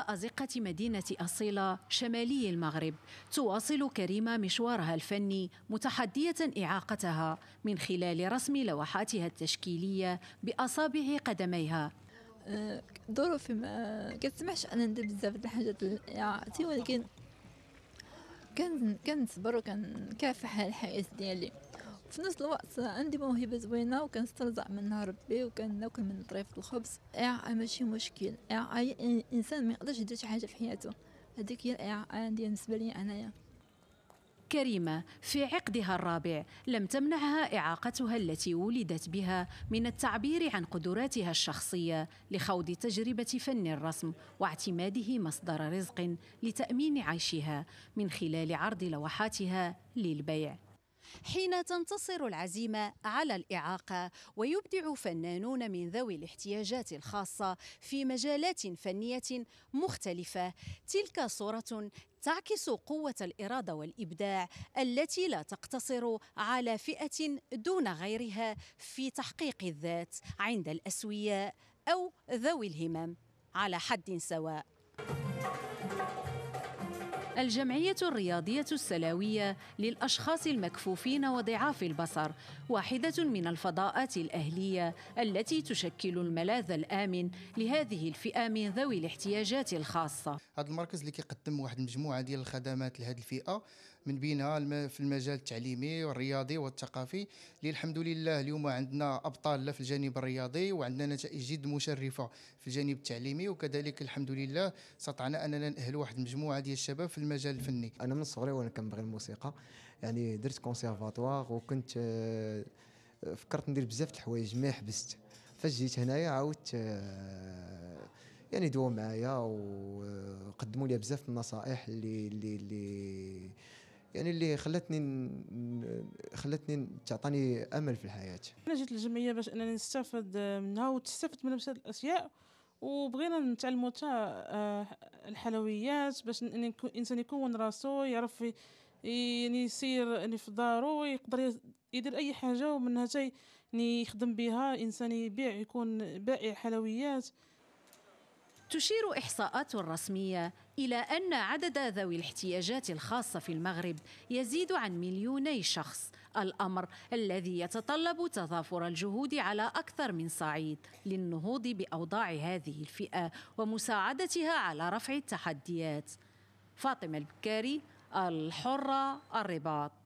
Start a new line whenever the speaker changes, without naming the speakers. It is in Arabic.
أزقة مدينة أصيلة شمالي المغرب. تواصل كريمة مشوارها الفني متحدية إعاقتها من خلال رسم لوحاتها التشكيلية بأصابع قدميها.
ظروفي ما كتسمحش أنا ندير بزاف د الحاجات الاعاقتي ولكن كنصبر وكنكافح على الحياة ديالي. في نفس الوقت عندي موهبة زوينة وكنسترزق منها ربي وكناكل من طريف الخبز. اعاقه ماشي مشكل. اي إنسان ما يقدرش يدير شي حاجة في حياته. هذيك هي الاعاقه عندي بالنسبة لي أنايا.
كريمة في عقدها الرابع لم تمنعها إعاقتها التي ولدت بها من التعبير عن قدراتها الشخصية لخوض تجربة فن الرسم واعتماده مصدر رزق لتأمين عيشها من خلال عرض لوحاتها للبيع. حين تنتصر العزيمة على الإعاقة ويبدع فنانون من ذوي الاحتياجات الخاصة في مجالات فنية مختلفة. تلك صورة تعكس قوة الإرادة والإبداع التي لا تقتصر على فئة دون غيرها في تحقيق الذات عند الأسوياء أو ذوي الهمم على حد سواء. الجمعية الرياضية السلاوية للأشخاص المكفوفين وضعاف البصر واحدة من الفضاءات الأهلية التي تشكل الملاذ الآمن لهذه الفئة من ذوي الاحتياجات الخاصة.
هذا المركز اللي كيقدم واحد المجموعة ديال الخدمات لهذه الفئة. من بينها في المجال التعليمي والرياضي والثقافي. اللي الحمد لله اليوم عندنا أبطال في الجانب الرياضي وعندنا نتائج جد مشرفة في الجانب التعليمي وكذلك الحمد لله استطعنا أننا نأهل واحد المجموعه ديال الشباب في المجال الفني.
أنا من صغري وأنا كنبغي الموسيقى يعني درت كونسيرفاتوار وكنت آه، فكرت ندير بزاف د الحوايج ما حبست فاش جيت هنايا عاودت آه، يعني دوا معايا وقدموا لي بزاف النصائح اللي اللي اللي يعني اللي خلتني خلتني تعطاني أمل في الحياة.
أنا جيت للجمعية باش أنني نستافد منها وتستافد من هذه الاشياء وبغينا نتعلموا حتى آه، الحلويات باش ان الانسان يكون راسو يعرف يعني يسير يعني في دارو يقدر يدير أي حاجة ومنها يعني يخدم بها إنسان يبيع يكون بائع حلويات.
تشير إحصاءات رسمية إلى أن عدد ذوي الاحتياجات الخاصة في المغرب يزيد عن مليوني شخص الأمر الذي يتطلب تضافر الجهود على أكثر من صعيد للنهوض بأوضاع هذه الفئة ومساعدتها على رفع التحديات. فاطمة البكاري الحرة الرباط.